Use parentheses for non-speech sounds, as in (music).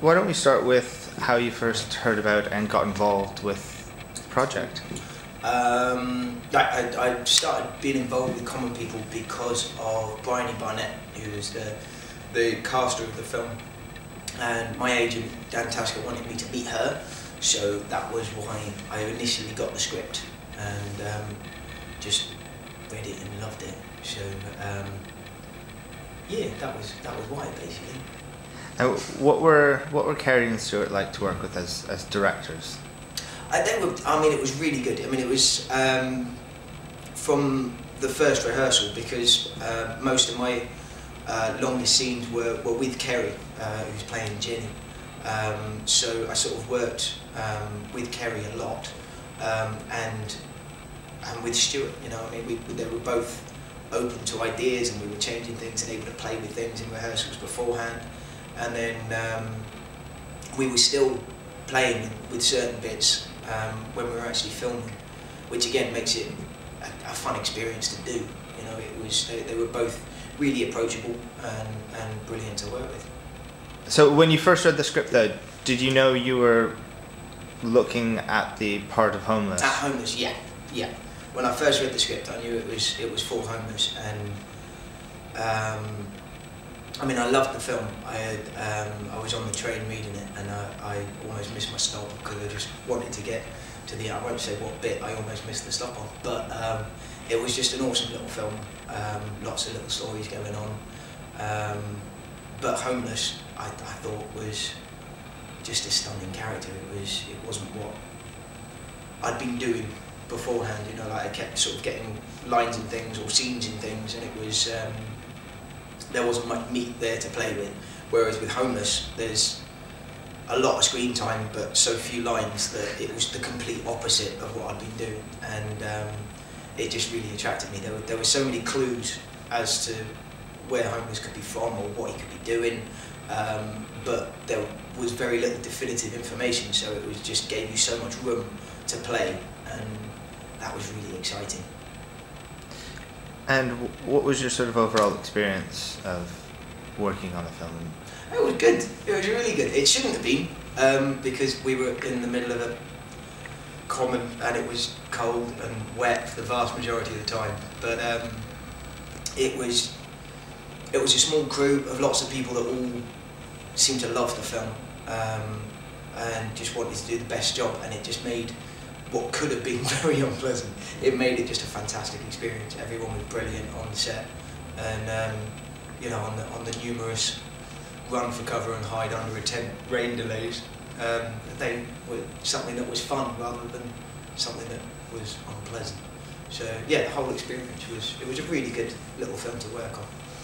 Why don't we start with how you first heard about and got involved with the project? Um, I, I, started being involved with Common People because of Bryony Barnett, who was the, the caster of the film. And my agent, Dan Tasker, wanted me to meet her, so that was why I initially got the script and um, just read it and loved it. So um, yeah, that was that was why basically. Now, what were what were Kerry and Stuart like to work with as, as directors? I, were, I mean, it was really good. I mean, it was um, from the first rehearsal because uh, most of my uh, longest scenes were, were with Kerry, uh, who's playing Jenny. Um, so I sort of worked um, with Kerry a lot, um, and and with Stuart. You know, I mean, we, they were both open to ideas, and we were changing things and able to play with things in rehearsals beforehand. And then um, we were still playing with certain bits um, when we were actually filming, which again makes it a, a fun experience to do. You know, it was they, they were both really approachable and, and brilliant to work with. So when you first read the script, though, did you know you were looking at the part of homeless? At homeless, yeah, yeah. When I first read the script, I knew it was it was for homeless, and um, I mean, I loved the film. I had, um, I was on the train reading it, and I, I almost missed my stop because I just wanted to get to the. I won't say what bit I almost missed the stop on, but um, it was just an awesome little film. Um, lots of little stories going on, um, but homeless, I, I thought was just a stunning character. It was. It wasn't what I'd been doing beforehand. You know, like I kept sort of getting lines and things or scenes and things, and it was. There wasn't much meat there to play with. Whereas with Homeless, there's a lot of screen time, but so few lines that it was the complete opposite of what I'd been doing, and um, it just really attracted me. There were there were so many clues as to where Homeless could be from or what he could be doing, um, but there was very little definitive information. So it was just gave you so much room to play, and that was really exciting. And what was your sort of overall experience of working on the film? It was good. It was really good. It shouldn't have been um, because we were in the middle of a common and it was cold and wet for the vast majority of the time. But um, it was it was a small group of lots of people that all seemed to love the film um, and just wanted to do the best job. And it just made what could have been (laughs) very unpleasant. It made it just a fantastic experience. Everyone was brilliant on set, and um, you know, on the on the numerous run for cover and hide under a tent rain delays, um, they were something that was fun rather than something that was unpleasant. So yeah, the whole experience was it was a really good little film to work on.